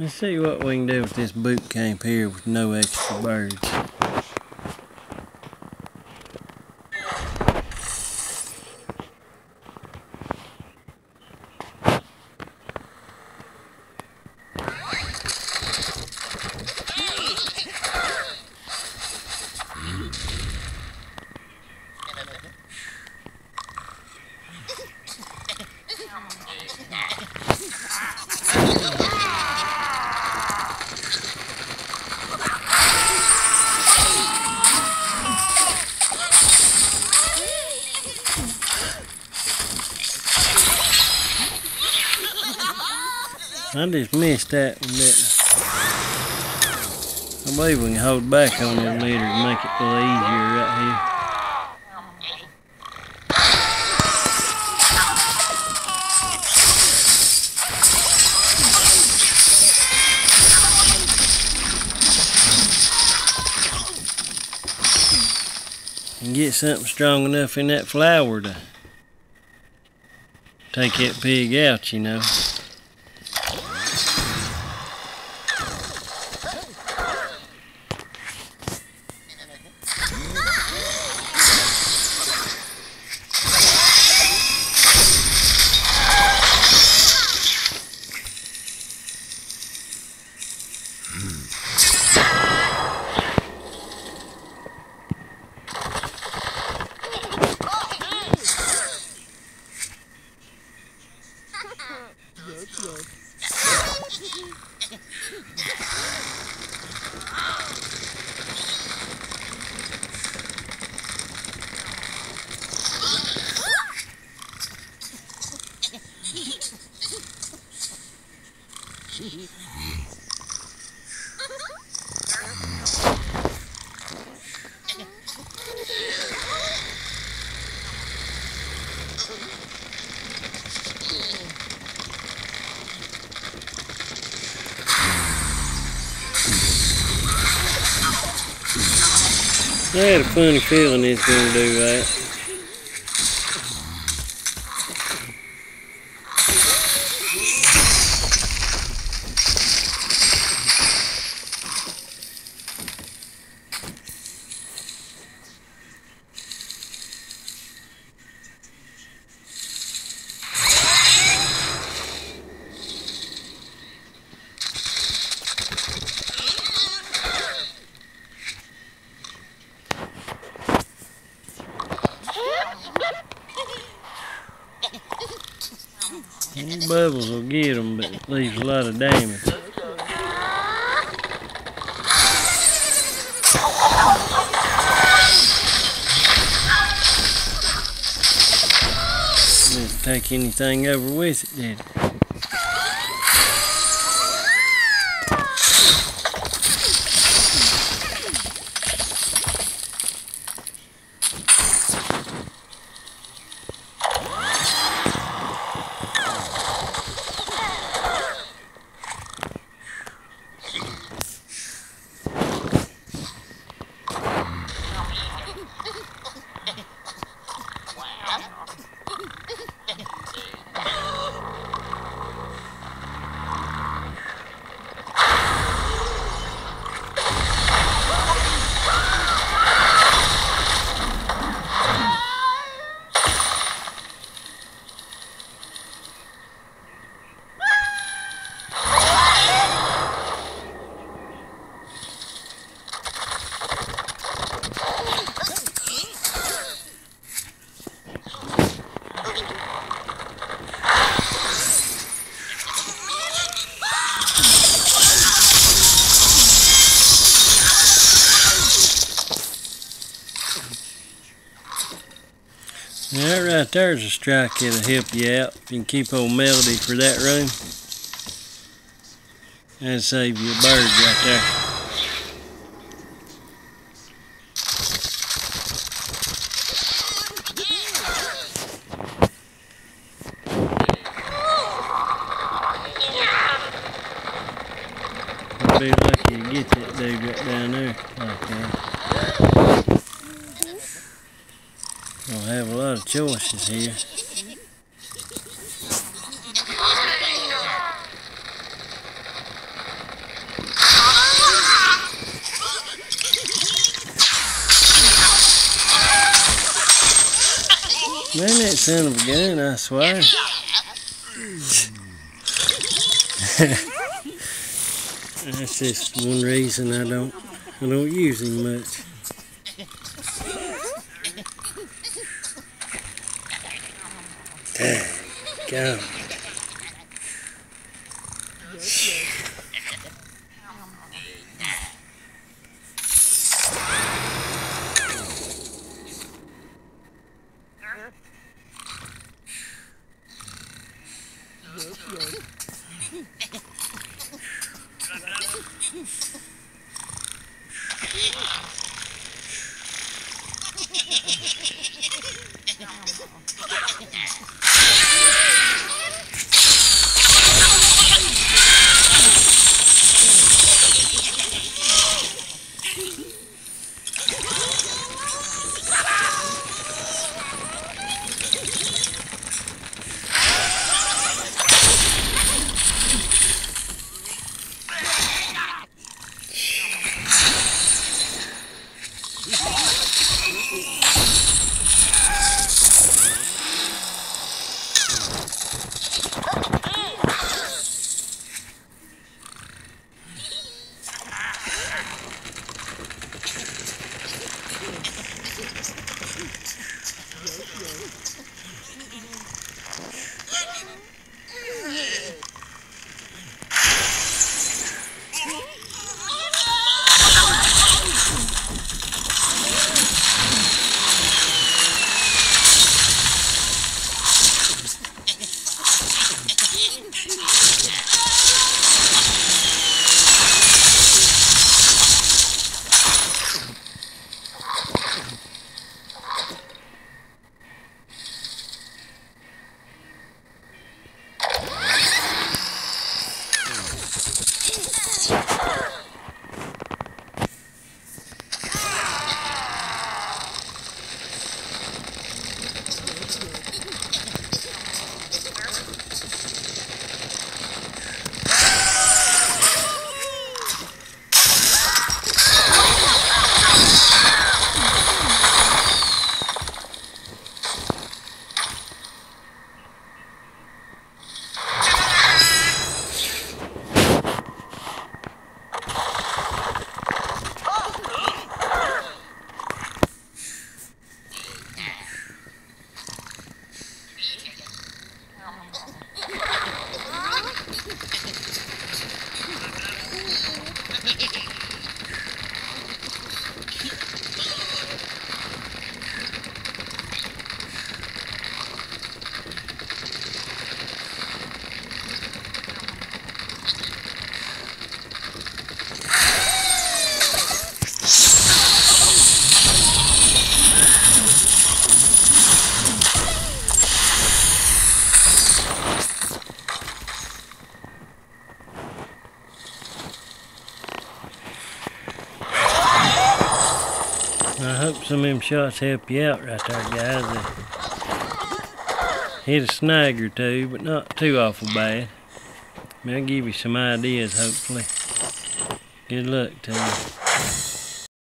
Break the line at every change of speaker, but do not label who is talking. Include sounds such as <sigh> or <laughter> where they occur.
Let's see what we can do with this boot camp here with no extra birds. I just missed that one, didn't I? Believe we can hold back on them leader to make it a little easier right here. And get something strong enough in that flour to take that pig out, you know. I had a funny feeling he's gonna do that. Get them, but it leaves a lot of damage. Didn't take anything over with it, did it? That there's a strike that'll help you out. You can keep old Melody for that room. That'll save you a bird right there. Be lucky to get that dude right down there like that. Josh is here. Man, that son of a gun, I swear. <laughs> That's just one reason I don't I don't use him much. God. Um, I hope some of them shots help you out right there, guys. They hit a snag or two, but not too awful bad. I'll give you some ideas, hopefully. Good luck to you.